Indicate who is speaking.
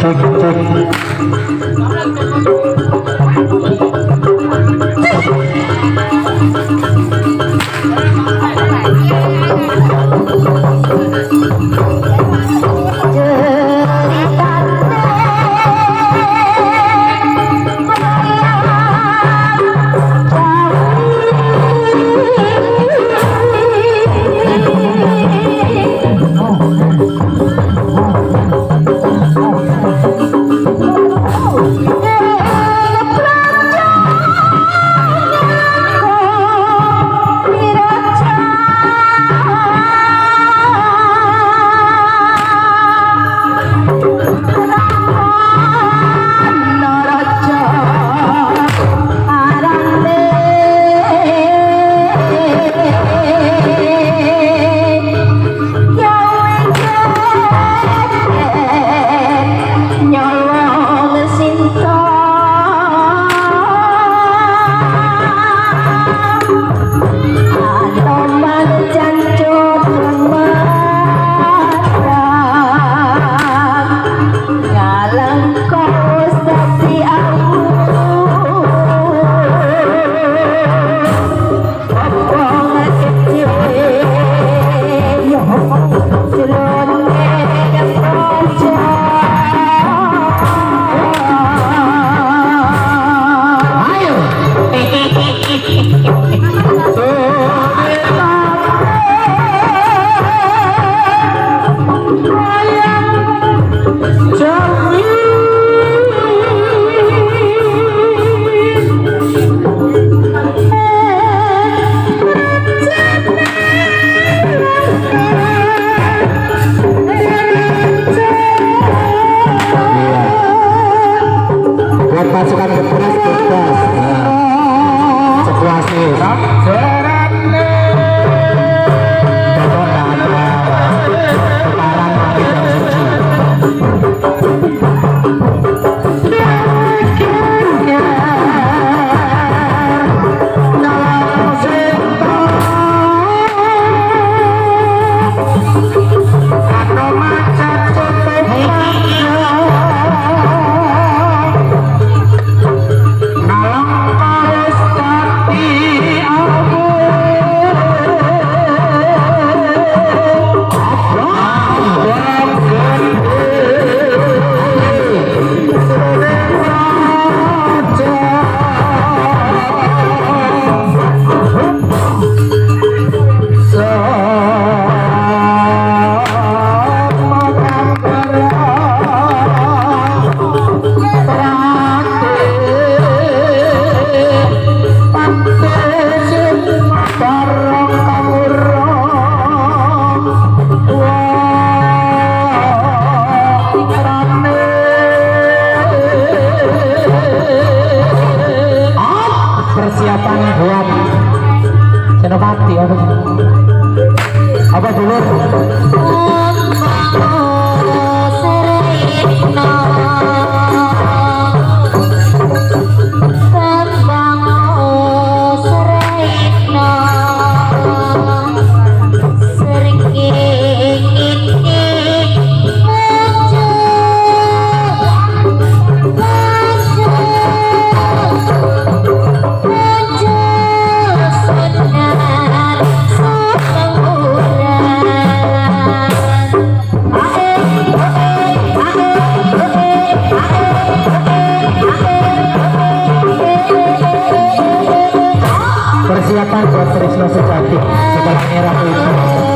Speaker 1: Oh Bang Persiapan buat Trisno sejati setelah era itu.